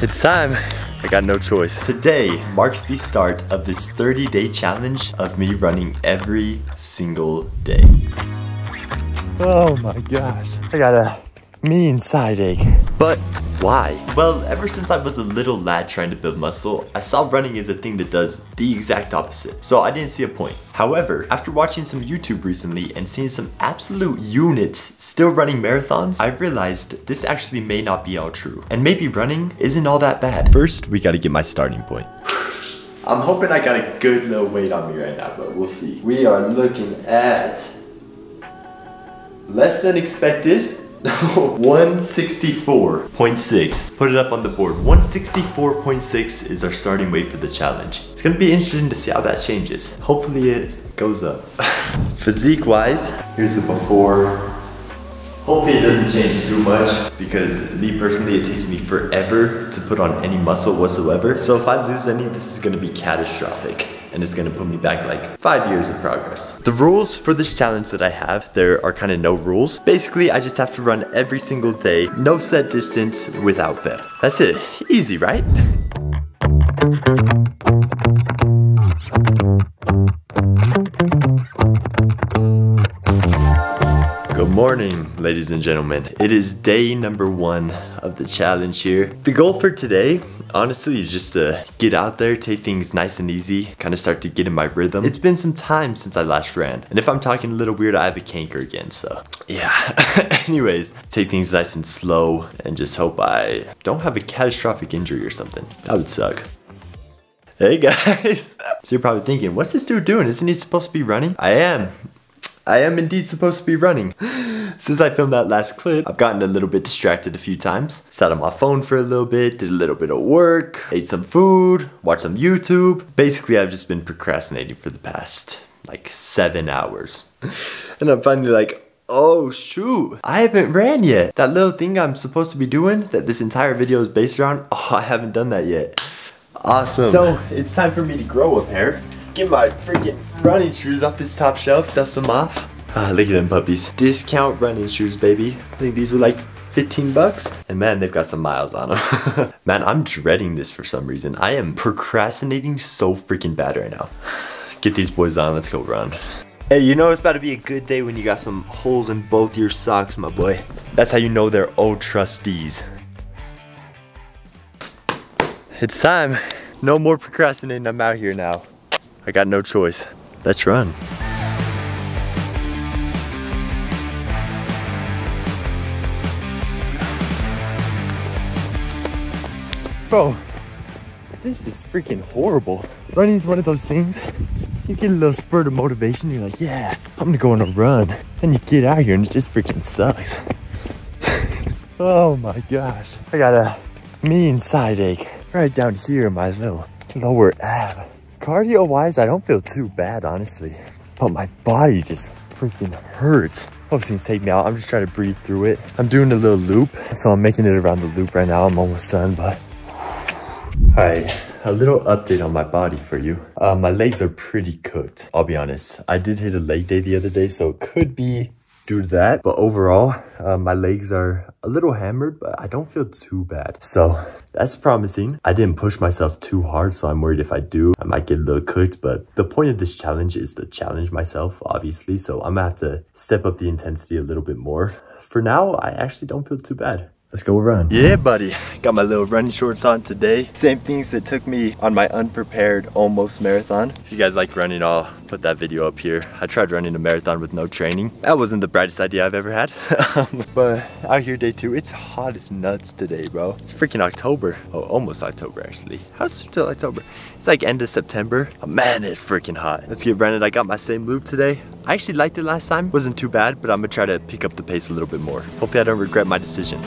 It's time. I got no choice. Today marks the start of this 30 day challenge of me running every single day. Oh my gosh. I got a mean side ache. But why? Well, ever since I was a little lad trying to build muscle, I saw running as a thing that does the exact opposite. So I didn't see a point. However, after watching some YouTube recently and seeing some absolute units still running marathons, I realized this actually may not be all true. And maybe running isn't all that bad. First, we gotta get my starting point. I'm hoping I got a good little weight on me right now, but we'll see. We are looking at less than expected. 164.6. Put it up on the board. 164.6 is our starting weight for the challenge. It's gonna be interesting to see how that changes. Hopefully it goes up. Physique wise, here's the before. Hopefully it doesn't change too much because me personally, it takes me forever to put on any muscle whatsoever. So if I lose any, this is gonna be catastrophic and it's gonna put me back like five years of progress. The rules for this challenge that I have, there are kind of no rules. Basically, I just have to run every single day, no set distance without fail. That's it, easy, right? morning, ladies and gentlemen. It is day number one of the challenge here. The goal for today, honestly, is just to get out there, take things nice and easy, kind of start to get in my rhythm. It's been some time since I last ran. And if I'm talking a little weird, I have a canker again, so yeah. Anyways, take things nice and slow and just hope I don't have a catastrophic injury or something. That would suck. Hey guys! So you're probably thinking, what's this dude doing? Isn't he supposed to be running? I am. I am indeed supposed to be running. Since I filmed that last clip, I've gotten a little bit distracted a few times. Sat on my phone for a little bit, did a little bit of work, ate some food, watched some YouTube. Basically, I've just been procrastinating for the past like seven hours. and I'm finally like, oh shoot, I haven't ran yet. That little thing I'm supposed to be doing that this entire video is based around, oh, I haven't done that yet. Awesome. So it's time for me to grow a pair get my freaking running shoes off this top shelf, dust them off. Ah, look at them puppies. Discount running shoes, baby. I think these were like 15 bucks. And man, they've got some miles on them. man, I'm dreading this for some reason. I am procrastinating so freaking bad right now. Get these boys on, let's go run. Hey, you know it's about to be a good day when you got some holes in both your socks, my boy. That's how you know they're old trustees. It's time. No more procrastinating, I'm out here now. I got no choice. Let's run. Bro, this is freaking horrible. Running is one of those things, you get a little spurt of motivation, you're like, yeah, I'm gonna go on a run. Then you get out here and it just freaking sucks. oh my gosh. I got a mean side ache right down here in my little lower ab cardio wise, I don't feel too bad, honestly. But my body just freaking hurts. Hope things take me out. I'm just trying to breathe through it. I'm doing a little loop, so I'm making it around the loop right now. I'm almost done, but... Alright, a little update on my body for you. Uh, my legs are pretty cooked, I'll be honest. I did hit a leg day the other day, so it could be due to that. But overall, uh, my legs are a little hammered, but I don't feel too bad. So that's promising. I didn't push myself too hard, so I'm worried if I do, I might get a little cooked. But the point of this challenge is to challenge myself, obviously. So I'm gonna have to step up the intensity a little bit more. For now, I actually don't feel too bad. Let's go run. Yeah, buddy. Got my little running shorts on today. Same things that took me on my unprepared almost marathon. If you guys like running, I'll put that video up here. I tried running a marathon with no training. That wasn't the brightest idea I've ever had. but out here day two, it's hot as nuts today, bro. It's freaking October. Oh, almost October, actually. How's still October? It's like end of September. Oh, man, it's freaking hot. Let's get running. I got my same loop today. I actually liked it last time. Wasn't too bad, but I'm gonna try to pick up the pace a little bit more. Hopefully I don't regret my decision.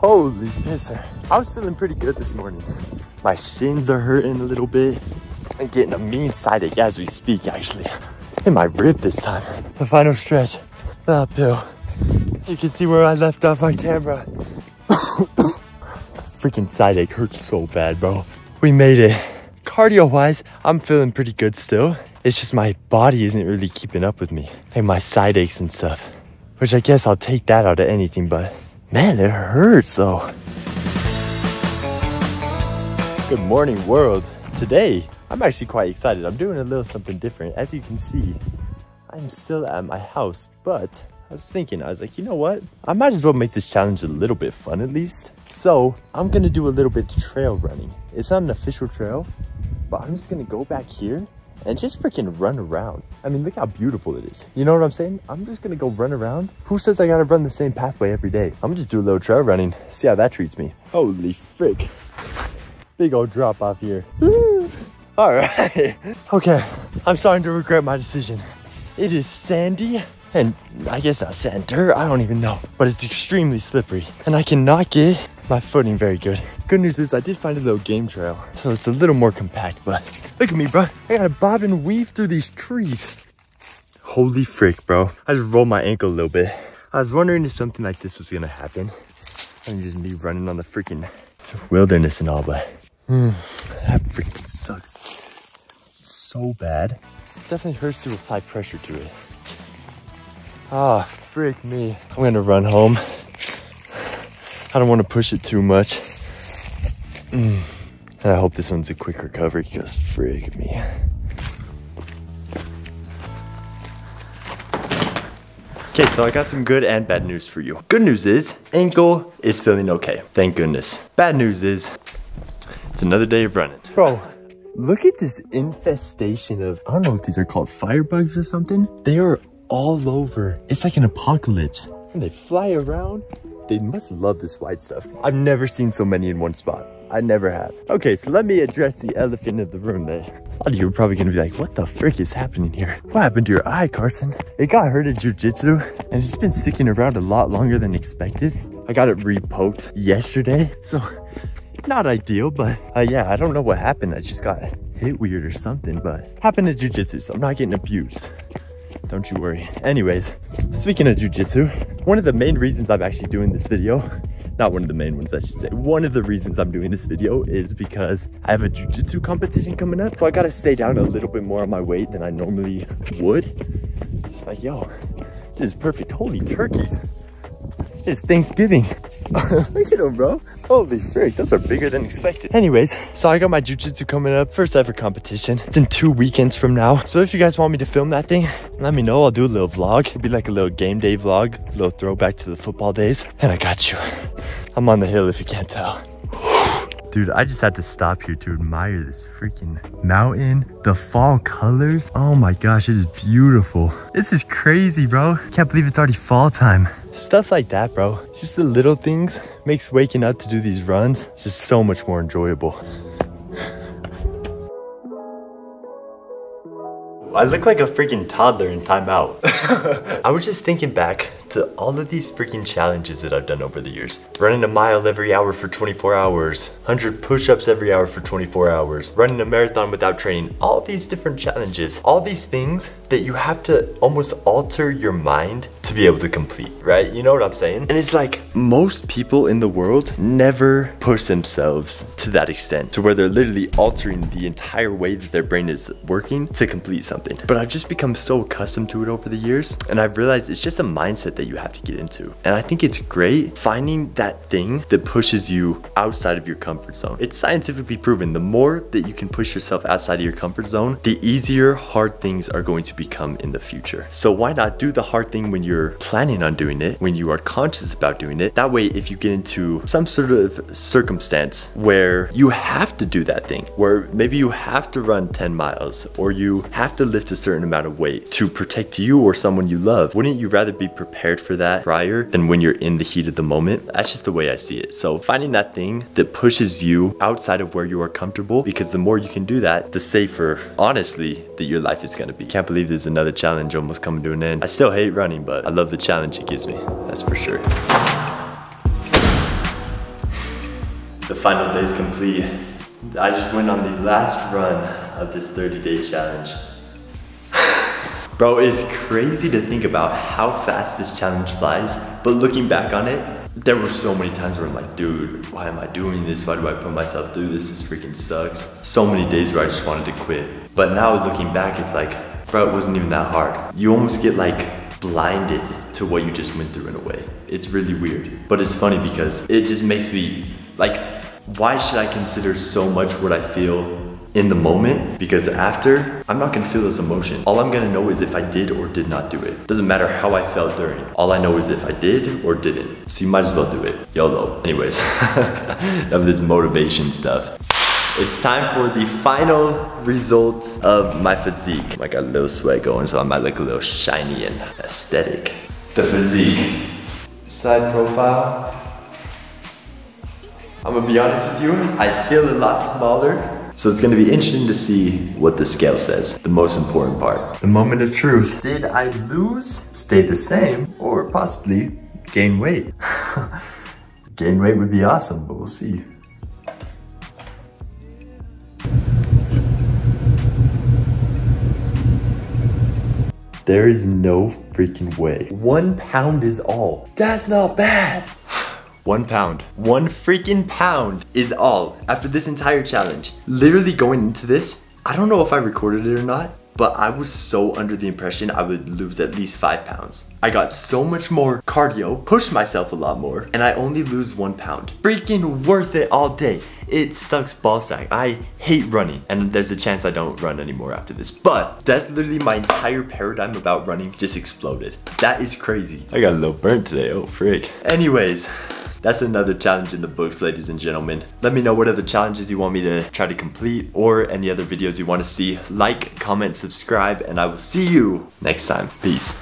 Holy pisser. I was feeling pretty good this morning. My shins are hurting a little bit. I'm getting a mean side ache as we speak, actually. In my rib this time. The final stretch, the uphill. You can see where I left off my camera. freaking side ache hurts so bad, bro. We made it. Cardio-wise, I'm feeling pretty good still. It's just my body isn't really keeping up with me. And my side aches and stuff. which I guess I'll take that out of anything, but man, it hurts though. Good morning, world. Today, I'm actually quite excited. I'm doing a little something different. As you can see, I'm still at my house, but I was thinking, I was like, you know what? I might as well make this challenge a little bit fun at least. So I'm gonna do a little bit of trail running. It's not an official trail, but I'm just gonna go back here and just freaking run around. I mean, look how beautiful it is. You know what I'm saying? I'm just gonna go run around. Who says I gotta run the same pathway every day? I'm gonna just do a little trail running, see how that treats me. Holy frick. Big old drop off here. All right. Okay, I'm starting to regret my decision. It is sandy and I guess not sand, dirt, I don't even know. But it's extremely slippery and I cannot get my footing very good. Good news is I did find a little game trail, so it's a little more compact, but look at me, bro. I gotta bob and weave through these trees. Holy frick, bro. I just rolled my ankle a little bit. I was wondering if something like this was gonna happen. I'm just be running on the freaking wilderness and all, but hmm, that freaking sucks so bad. It definitely hurts to apply pressure to it. Ah, oh, me. I'm gonna run home. I don't want to push it too much. Mm. I hope this one's a quick recovery because frick me. Okay, so I got some good and bad news for you. Good news is, ankle is feeling okay. Thank goodness. Bad news is, it's another day of running. Bro, look at this infestation of, I don't know what these are called, firebugs or something? They are all over. It's like an apocalypse. And they fly around they must love this white stuff. I've never seen so many in one spot. I never have. Okay, so let me address the elephant in the room there. A lot of you are probably gonna be like, what the frick is happening here? What happened to your eye, Carson? It got hurt at jujitsu and it's been sticking around a lot longer than expected. I got it re-poked yesterday, so not ideal, but uh, yeah, I don't know what happened. I just got hit weird or something, but happened at jujitsu, so I'm not getting abused. Don't you worry. Anyways, speaking of jujitsu, one of the main reasons I'm actually doing this video, not one of the main ones I should say, one of the reasons I'm doing this video is because I have a jujitsu competition coming up. So I gotta stay down a little bit more on my weight than I normally would. It's just like, yo, this is perfect. Holy turkeys. It's Thanksgiving. Look at them, bro. Holy frick, those are bigger than expected. Anyways, so I got my jujitsu coming up, first ever competition. It's in two weekends from now. So if you guys want me to film that thing, let me know. I'll do a little vlog. It'll be like a little game day vlog, a little throwback to the football days. And I got you. I'm on the hill if you can't tell. Dude, I just had to stop here to admire this freaking mountain. The fall colors. Oh my gosh, it is beautiful. This is crazy, bro. Can't believe it's already fall time. Stuff like that, bro. Just the little things makes waking up to do these runs just so much more enjoyable. I look like a freaking toddler in timeout. I was just thinking back to all of these freaking challenges that I've done over the years. Running a mile every hour for 24 hours, 100 push-ups every hour for 24 hours, running a marathon without training, all these different challenges, all these things that you have to almost alter your mind to be able to complete, right? You know what I'm saying? And it's like most people in the world never push themselves to that extent to where they're literally altering the entire way that their brain is working to complete something. But I've just become so accustomed to it over the years and I've realized it's just a mindset that you have to get into. And I think it's great finding that thing that pushes you outside of your comfort zone. It's scientifically proven the more that you can push yourself outside of your comfort zone, the easier hard things are going to become in the future. So why not do the hard thing when you're planning on doing it, when you are conscious about doing it? That way, if you get into some sort of circumstance where you have to do that thing, where maybe you have to run 10 miles or you have to lift a certain amount of weight to protect you or someone you love, wouldn't you rather be prepared prepared for that prior than when you're in the heat of the moment. That's just the way I see it. So finding that thing that pushes you outside of where you are comfortable because the more you can do that, the safer, honestly, that your life is gonna be. Can't believe there's another challenge almost coming to an end. I still hate running, but I love the challenge it gives me. That's for sure. The final day is complete. I just went on the last run of this 30 day challenge. Bro, it's crazy to think about how fast this challenge flies, but looking back on it, there were so many times where I'm like, dude, why am I doing this? Why do I put myself through this? This freaking sucks. So many days where I just wanted to quit. But now looking back, it's like, bro, it wasn't even that hard. You almost get like blinded to what you just went through in a way. It's really weird, but it's funny because it just makes me like, why should I consider so much what I feel in the moment because after I'm not gonna feel this emotion. All I'm gonna know is if I did or did not do it. Doesn't matter how I felt during. All I know is if I did or didn't. So you might as well do it. YOLO. Anyways, of this motivation stuff. It's time for the final results of my physique. I got a little sweat going so I might look a little shiny and aesthetic. The physique. Side profile. I'm gonna be honest with you, I feel a lot smaller so it's gonna be interesting to see what the scale says, the most important part. The moment of truth. Did I lose, stay the same, or possibly gain weight? gain weight would be awesome, but we'll see. There is no freaking way. One pound is all. That's not bad. One pound. One freaking pound is all after this entire challenge. Literally going into this, I don't know if I recorded it or not, but I was so under the impression I would lose at least five pounds. I got so much more cardio, pushed myself a lot more, and I only lose one pound. Freaking worth it all day. It sucks ballsack. I hate running, and there's a chance I don't run anymore after this. But that's literally my entire paradigm about running just exploded. That is crazy. I got a little burnt today, oh frick. Anyways, that's another challenge in the books, ladies and gentlemen. Let me know what other challenges you want me to try to complete or any other videos you want to see. Like, comment, subscribe, and I will see you next time. Peace.